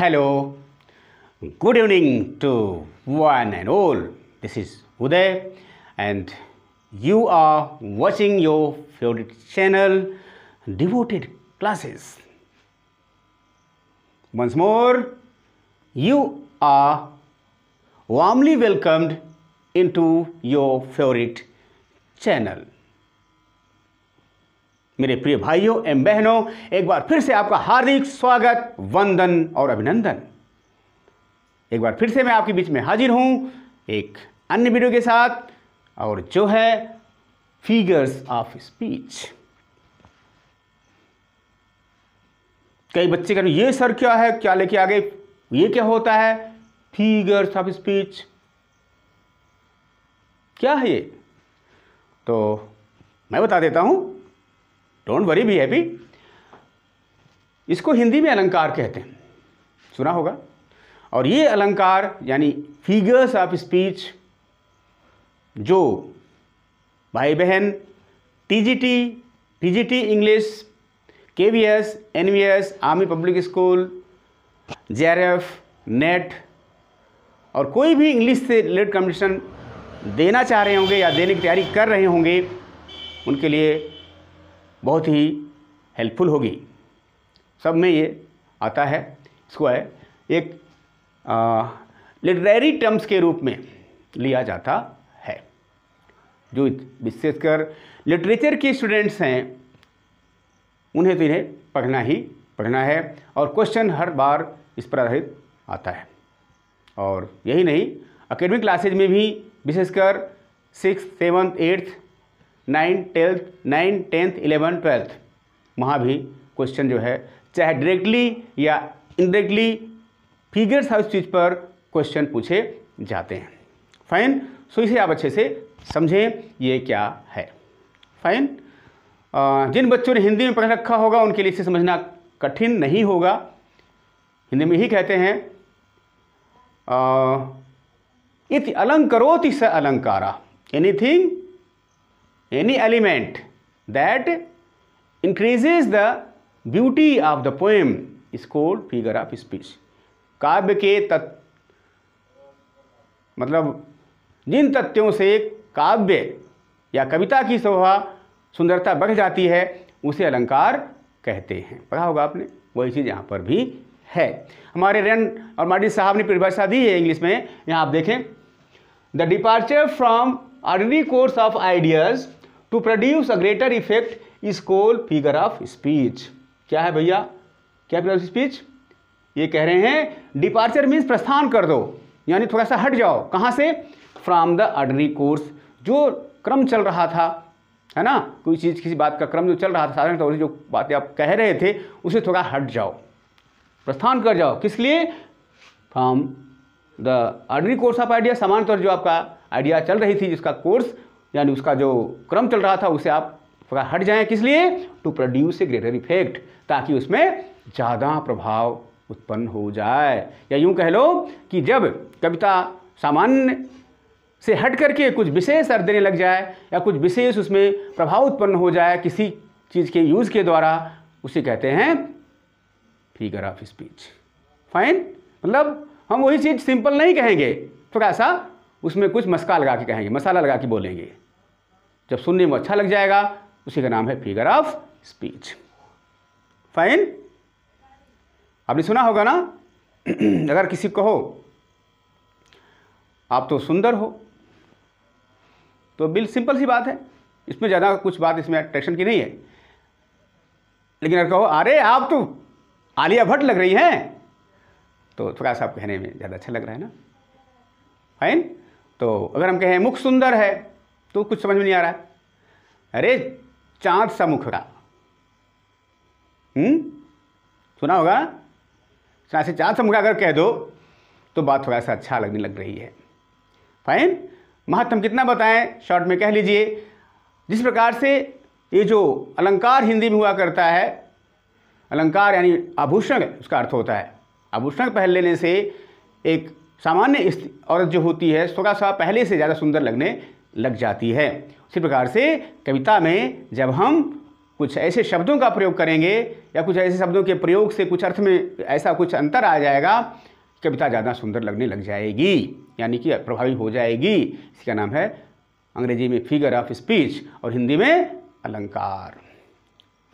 Hello, good evening to one and all. This is Uday, and you are watching your favorite channel, Devoted Classes. Once more, you are warmly welcomed into your favorite channel. मेरे प्रिय भाइयों एवं बहनों, एक बार फिर से आपका हार्दिक स्वागत, वंदन और अभिनंदन। एक बार फिर से मैं आपके बीच में हाजिर हूँ एक अन्य वीडियो के साथ, और जो है फिगर्स ऑफ़ स्पीच कई बच्चे कहते ये सर क्या है? क्या लेके आ गए ये क्या होता है? फिगर्स ऑफ़ स्पीच क्या है ये? तो मैं बता देता हूँ डोंट वरी बी हैप्पी इसको हिंदी में अलंकार कहते हैं। सुना होगा? और ये अलंकार, यानी फिगर्स ऑफ़ स्पीच जो भाई बहन TGT TGT English KVS NVS army public school JRF NET और कोई भी इंग्लिश से रिलेटेड कॉम्पिटिशन देना चाह रहे होंगे या देने की तैयारी कर रहे होंगे, उनके लिए बहुत ही हेल्पफुल होगी। सब में ये आता है, इसको है, एक लिटरेरी टर्म्स के रूप में लिया जाता है। जो विशेषकर लिटरेचर के स्टूडेंट्स हैं, उन्हें तो इन्हें पढ़ना ही पढ़ना है और क्वेश्चन हर बार इस पर आधारित आता है। और यही नहीं अकेडमिक क्लासेज में भी विशेषकर six seventh eighth nine tenth nine tenth eleven twelfth. वहाँ भी क्वेश्चन जो है, चाहे डायरेक्टली या इनडायरेक्टली फिगर्स हाउस चीज़ पर क्वेश्चन पूछे जाते हैं। फाइन सो इसे आप अच्छे से समझें, ये क्या है। फाइन जिन बच्चों ने हिंदी में पढ़ रखा होगा, उनके लिए इसे समझना कठिन नहीं होगा। हिंदी में ही कहते हैं इति अलंकरोति स अलंकारा। Anything any element that increases the beauty of the poem is called figure of speech. काव्य के तत् मतलब जिन तथ्यों से काव्य या कविता की शोभा, सुंदरता बढ़ जाती है, उसे अलंकार कहते हैं। पढ़ा होगा आपने? वही चीज़ यहाँ पर भी है। हमारे रेन और माडी साहब ने परिभाषा दी है इंग्लिश में। यहाँ आप देखें। The departure from ordinary course of ideas to produce a greater effect is call figure of speech क्या है भैया? क्या फिगर ऑफ़ स्पीच ये कह रहे हैं डिपार्चर मीन्स प्रस्थान कर दो, यानी थोड़ा सा हट जाओ। कहाँ से? फ्रॉम द ऑर्डनरी कोर्स जो क्रम चल रहा था, है ना? कोई चीज़, किसी बात का क्रम जो चल रहा था, साधारण तौर से जो बातें आप कह रहे थे, उसे थोड़ा हट जाओ। प्रस्थान कर जाओ। किस लिए? From the ordinary course of idea सामान्य तौर जो आपका आइडिया चल रही थी, जिसका कोर्स यानी उसका जो क्रम चल रहा था, उसे आप हट जाएँ किस लिए? To produce a greater effect ताकि उसमें ज़्यादा प्रभाव उत्पन्न हो जाए। या यूँ कह लो कि जब कविता सामान्य से हट करके कुछ विशेष अर्थ देने लग जाए, या कुछ विशेष उसमें प्रभाव उत्पन्न हो जाए किसी चीज़ के यूज़ के द्वारा, उसे कहते हैं फिगर ऑफ़ स्पीच फाइन मतलब हम वही चीज़ सिंपल नहीं कहेंगे। थोड़ा सा उसमें कुछ मस्का लगा के कहेंगे, मसाला लगा के बोलेंगे। जब सुनने में अच्छा लग जाएगा, उसी का नाम है फिगर ऑफ़ स्पीच फाइन आपने सुना होगा ना? अगर किसी को कहो, आप तो सुंदर हो तो बिल सिंपल सी बात है। इसमें ज़्यादा कुछ बात इसमें अट्रैक्शन की नहीं है। लेकिन अगर कहो, अरे, आप तो आलिया भट्ट लग रही हैं तो थोड़ा सा कहने में ज़्यादा अच्छा लग रहा है ना? फाइन तो अगर हम कहें मुख सुंदर है तो कुछ समझ में नहीं आ रहा। अरे, चाँद सा मुख रहा सुना होगा? चाँद से चाँद सा मुख अगर कह दो तो बात थोड़ा सा अच्छा लगने लग रही है। फाइन महत्व कितना बताएँ? शॉर्ट में कह लीजिए। जिस प्रकार से ये जो अलंकार हिंदी में हुआ करता है, अलंकार यानी आभूषण, उसका अर्थ होता है। आभूषण पहन लेने से एक सामान्य औरत जो होती है थोड़ा सा पहले से ज़्यादा सुंदर लगने लग जाती है। उसी प्रकार से कविता में जब हम कुछ ऐसे शब्दों का प्रयोग करेंगे या कुछ ऐसे शब्दों के प्रयोग से कुछ अर्थ में ऐसा कुछ अंतर आ जाएगा, कविता ज़्यादा सुंदर लगने लग जाएगी, यानी कि प्रभावी हो जाएगी। इसका नाम है अंग्रेज़ी में फिगर ऑफ़ स्पीच और हिंदी में अलंकार।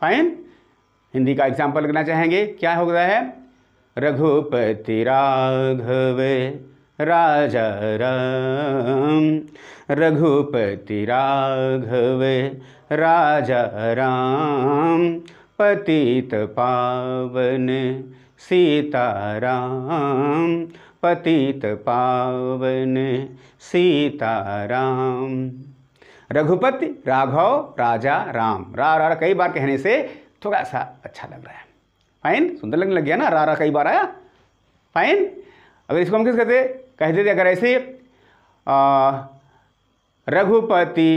फाइन हिंदी का एग्ज़ाम्पल लगना चाहेंगे, क्या हो गया है? रघुपति राघव राजा राम रघुपति राघव राजा राम पतित पावन सीताराम। पतित पावन सीताराम। रघुपति, राघव, राजा, राम। रा रा कई बार कहने से थोड़ा सा अच्छा लग रहा है। फाइन सुंदर लगने लग गया ना? रा रा कई बार आया? फाइन अगर इसको हम किस कहते कह देते अगर ऐसे रघुपति,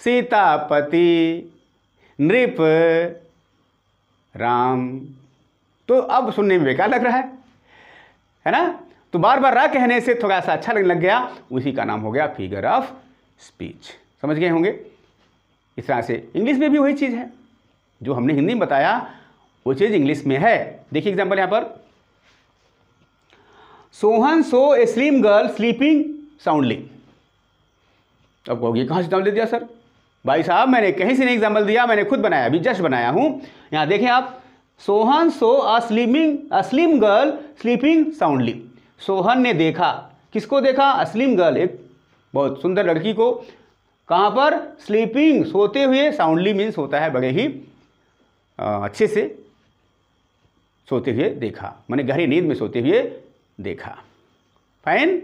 सीतापति, नृप, राम। तो अब सुनने में बेकार लग रहा है। है ना? तो बार बार रा कहने से थोड़ा सा अच्छा लगने लग गया। उसी का नाम हो गया फिगर ऑफ़ स्पीच समझ गए होंगे? इस तरह से इंग्लिश में भी वही चीज़ है, जो हमने हिंदी में बताया। वो चीज़ इंग्लिश में है। देखिए एग्ज़ाम्पल यहाँ पर। Sohan saw a slim girl sleeping soundly. अब कहोगे कहाँ से एग्ज़ाम्पल दे दिया सर? भाई साहब, मैंने कहीं से नहीं एग्ज़ाम्पल दिया, मैंने खुद बनाया, अभी जस्ट बनाया हूँ। यहाँ देखें आप। Sohan saw a slimming a slim girl sleeping soundly. Sohan ने देखा। किसको देखा? अस्लिम गर्ल, एक बहुत सुंदर लड़की को। कहाँ पर? स्लीपिंग, सोते हुए साउंडली मीन्स होता है बड़े ही अच्छे से। सोते हुए देखा। मैंने गहरी नींद में सोते हुए देखा। फाइन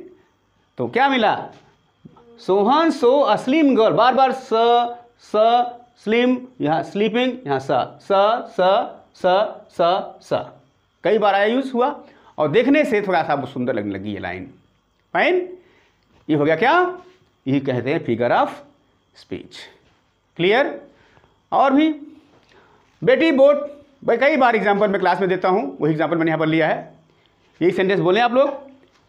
तो क्या मिला? सोहन सो अस्लिम गर्ल। बार बार स स, स्लिम, यहाँ स्लीपिंग, यहाँ स स स स स स। कई बार आया यूज़ हुआ और देखने से थोड़ा सा सुंदर लगने लगी ये लाइन। फाइन ये हो गया क्या? यही कहते हैं फिगर ऑफ़ स्पीच क्लियर और भी? बेटी, बोट भाई, कई बार एग्ज़ाम्पल मैं क्लास में देता हूँ, वही एग्ज़ाम्पल मैंने यहाँ पर लिया है। यही सेंटेंस बोले आप लोग।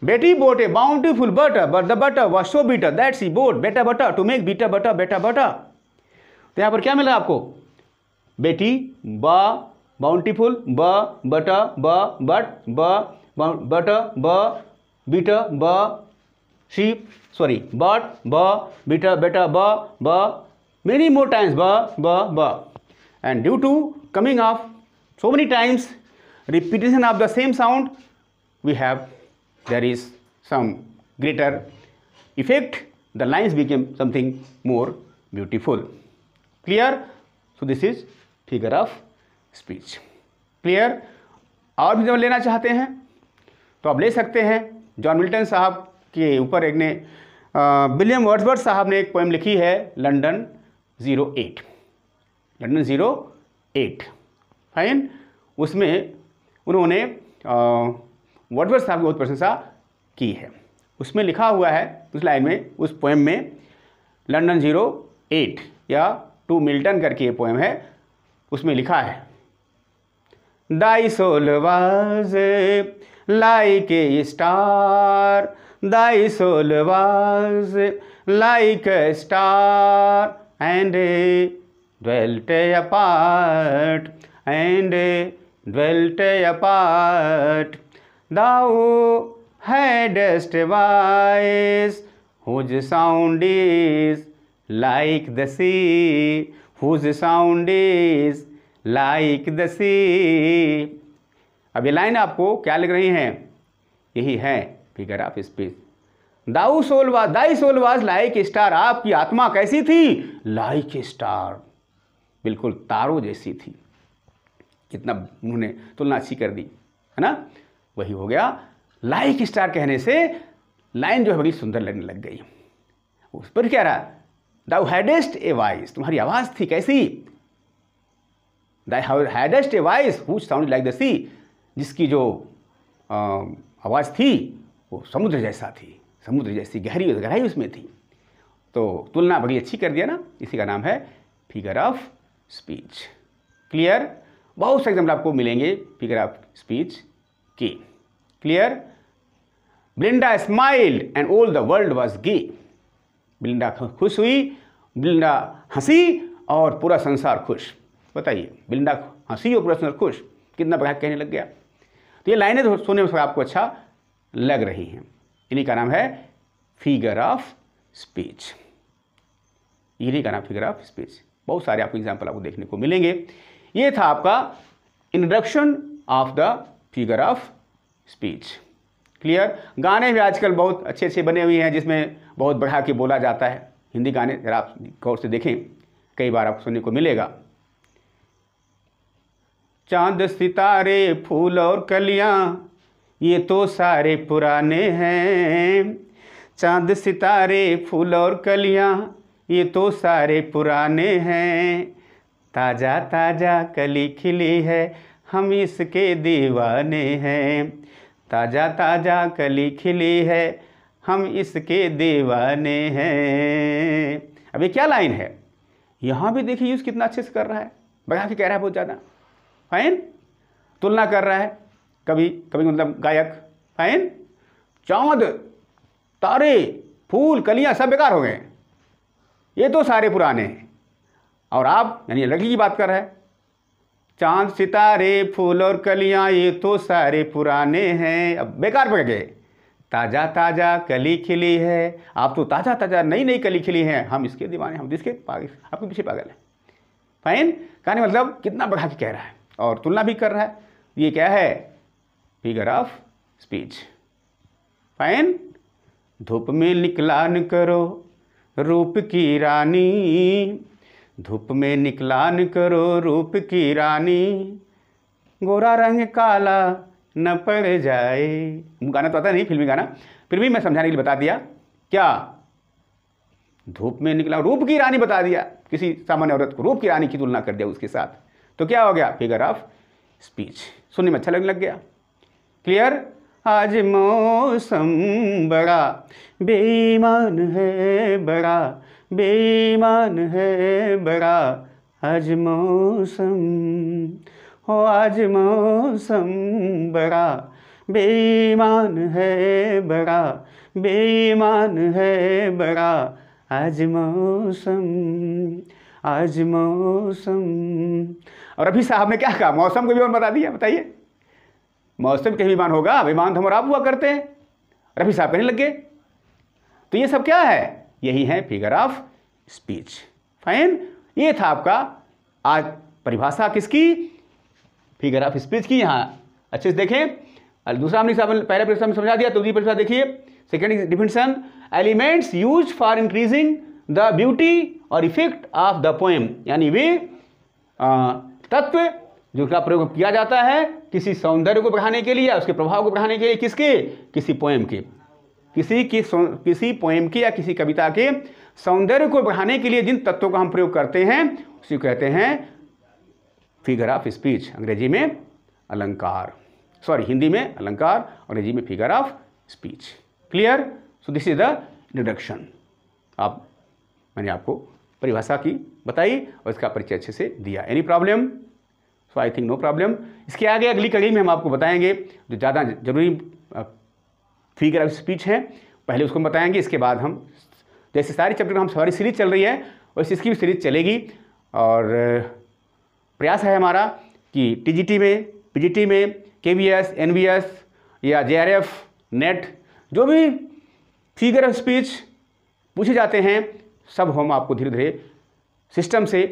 Betty bought a bountiful butter but the butter was so bitter that she bought better butter to make bitter butter better butter तो यहाँ पर क्या मिला आपको? बेटी बा बाउंटीफुल ब बट ब बट ब बट ब बीट ब sheep सॉरी बट ब beta beta ब b many more times ब b b and due to coming of so many times repetition of the same sound we have there is some greater effect the lines became something more beautiful clear so this is figure of speech clear और भी जब लेना चाहते हैं तो आप ले सकते हैं जॉन मिल्टन साहब के ऊपर एक ने विलियम वर्ड्सवर्थ साहब ने एक पोएम लिखी है London zero eight London zero eight fine. उसमें उन्होंने वर्ड्सवर्थ साहब की बहुत प्रशंसा की है। उसमें लिखा हुआ है उस लाइन में उस पोएम में लंदन ज़ीरो एट या टू मिल्टन करके ये पोएम है उसमें लिखा है Thy soul was like a star, thy soul was like a star, and dwelt apart, dwelt apart. Thou hadst a voice whose sound is like the sea, whose sound is like the sea अब ये line आपको क्या लिख रही हैं? यही है figure of speech thou soul was thy soul was like star आपकी आत्मा कैसी थी? लाइक स्टार बिल्कुल तारों जैसी थी। कितना उन्होंने तुलना अच्छी कर दी, है ना? वही हो गया। लाइक स्टार कहने से लाइन जो है बड़ी सुंदर लगने लग गई। उस पर क्या रहा? दाउ हैडेस्ट ए वाइस तुम्हारी आवाज़ थी कैसी? Hadst a voice who sound like the sea, जिसकी जो आवाज़ थी, वो समुद्र जैसा थी। समुद्र जैसी गहरी गहराई उसमें थी। तो तुलना बड़ी अच्छी कर दिया ना? इसी का नाम है फिगर ऑफ़ स्पीच। क्लियर? बहुत से एग्ज़ाम्पल आपको मिलेंगे फिगर ऑफ़ स्पीच की clear Belinda smiled and all the world was gay Belinda खुश हुई ब्लिंडा हँसी और पूरा संसार खुश. बताइए बिल्डा हँसी और पूरा संसार खुश? कितना बड़ा कहने लग गया? तो ये लाइनें तो सुनने में आपको अच्छा लग रही हैं. इन्हीं का नाम है फिगर ऑफ़ स्पीच इन्हीं का नाम फिगर ऑफ़ स्पीच बहुत सारे आपको एग्ज़ाम्पल आपको देखने को मिलेंगे. ये था आपका introduction of the figure of speech clear गाने भी आजकल बहुत अच्छे अच्छे बने हुए हैं, जिसमें बहुत बढ़ा के बोला जाता है। हिंदी गाने, जरा आप गौर से देखें, कई बार आपको सुनने को मिलेगा। चाँद, सितारे, फूल और कलियाँ, ये तो सारे पुराने हैं। चाँद, सितारे, फूल और कलियाँ, ये तो सारे पुराने हैं। ताज़ा ताज़ा कली खिली है, हम इसके दीवाने हैं। ताज़ा ताज़ा कली खिली है, हम इसके दीवाने हैं। अब ये क्या लाइन है? यहाँ भी देखिए यूज़ कितना अच्छे से कर रहा है। बढ़ा के कह रहा है बहुत ज़्यादा। फाइन तुलना कर रहा है। कभी कभी मतलब गायक। फाइन चाँद, तारे, फूल, कलियाँ सब बेकार हो गए। ये तो सारे पुराने हैं। और आप, यानी लड़की की बात कर रहे हैं, चाँद, सितारे, फूल और कलियाँ, ये तो सारे पुराने हैं। अब बेकार पड़ गए। ताज़ा ताज़ा कली खिली है। आप तो ताज़ा ताज़ा नई नई कली खिली हैं। हम इसके दीवाने, हम जिसके पागल आपके पीछे पागल हैं। फाइन कहने मतलब कितना बढ़ा के कह रहा है। और तुलना भी कर रहा है। ये क्या है? फिगर ऑफ़ स्पीच फाइन धूप में निकलान करो। रूप की रानी। धूप में निकला न करो रूप की रानी। गोरा रंग काला न पड़ जाए। गाना तो आता नहीं फिल्मी गाना। फिर भी मैं समझाने के लिए बता दिया। क्या? धूप में निकला रूप की रानी बता दिया। किसी सामान्य औरत को रूप की रानी की तुलना कर दिया उसके साथ। तो क्या हो गया? फिगर ऑफ़ स्पीच सुनने में अच्छा लगने लग गया। क्लियर आज मौसम बड़ा, बेईमान है बड़ा। बेईमान है बड़ा आज मौसम, हो आज मौसम बड़ा। बेईमान है बड़ा, बेईमान है बड़ा आज मौसम आज मौसम। और अभी साहब ने क्या कहा? मौसम को भी और बता दिया, बताइए। मौसम के विमान होगा विमान तो हम और आप हुआ करते हैं। रफी साहब कहने लग गए। तो ये सब क्या है? यही है फिगर ऑफ़ स्पीच फाइन ये था आपका आज परिभाषा किसकी? फिगर ऑफ़ स्पीच की। यहाँ अच्छे से देखें। दूसरा हमने पहले परिभाषा में समझा दिया तो दूसरी परिभाषा देखिए। Second definition elements use for increasing the beauty और इफ़ेक्ट ऑफ़ द पोएम यानी वे तत्व जिनका प्रयोग किया जाता है किसी सौंदर्य को बढ़ाने के लिए या उसके प्रभाव को बढ़ाने के लिए किसके? किसी पोएम के। किसी की किसी पोएम के या किसी कविता के सौंदर्य को बढ़ाने के लिए जिन तत्वों का हम प्रयोग करते हैं, उसी कहते हैं फिगर ऑफ़ स्पीच अंग्रेज़ी में अलंकार। सॉरी हिंदी में अलंकार, अंग्रेज़ी में figure of speech clear so this is the introduction आप, मैंने आपको परिभाषा की बताई और इसका परिचय अच्छे से दिया। Any problem so I think no problem इसके आगे अगली कड़ी में हम आपको बताएँगे जो ज़्यादा ज़रूरी फिगर ऑफ़ स्पीच है। पहले उसको हम बताएँगे इसके बाद हम जैसे सारी चैप्टर हम सारी सीरीज़ चल रही है वैसे इसकी भी सीरीज़ चलेगी। और प्रयास है हमारा कि टीजीटी में पीजीटी में केवीएस एनवीएस या जेआरएफ नेट जो भी फिगर ऑफ़ स्पीच पूछे जाते हैं सब हम आपको धीरे धीरे सिस्टम से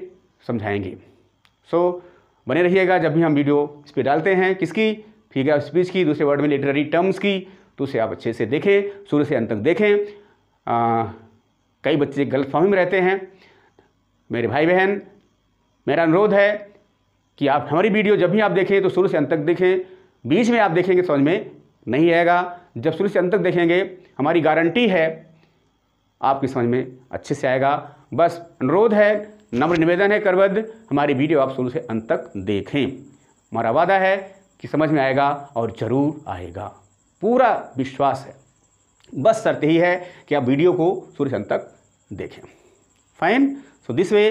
समझाएँगे। सो so, बने रहिएगा जब भी हम वीडियो इस पर डालते हैं किसकी? फिगर ऑफ़ स्पीच की दूसरे वर्ड में लिटरेरी टर्म्स की। तो उसे आप अच्छे से देखें शुरू से अंत तक देखें। आ, कई बच्चे गलत फहमी में रहते हैं। मेरे भाई बहन मेरा अनुरोध है कि आप हमारी वीडियो जब भी आप देखें तो शुरू से अंत तक देखें। बीच में आप देखेंगे समझ में नहीं आएगा। जब शुरू से अंत तक देखेंगे हमारी गारंटी है आपकी समझ में अच्छे से आएगा। बस अनुरोध है नम्र निवेदन है करबद्ध हमारी वीडियो आप शुरू से अंत तक देखें। हमारा वादा है कि समझ में आएगा और ज़रूर आएगा। पूरा विश्वास है बस शर्त ही है कि आप वीडियो को शुरू से अंत तक देखें fine so this way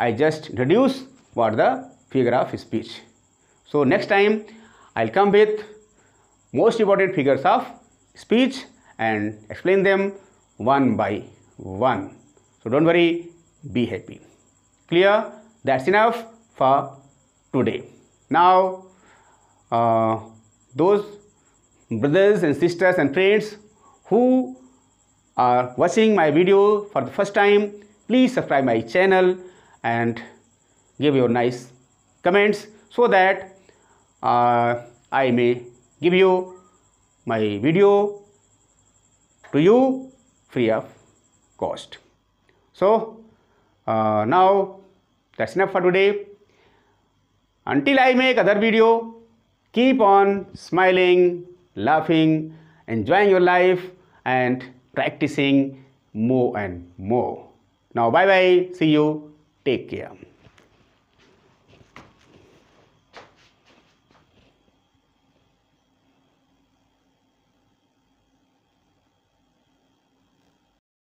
I just introduce what the figure of speech so next time I come with most important figures of speech and explain them by one. So don't worry, be happy. Clear? That's enough for today. Now, uh, those brothers and sisters and friends who are watching my video for the first time, please subscribe my channel and give your nice comments so that uh, I may give you my video to you free of cost. So uh, now that's enough for today. Until I make other video, keep on smiling, laughing, enjoying your life and practicing more and more. Now bye bye. See you. Take care.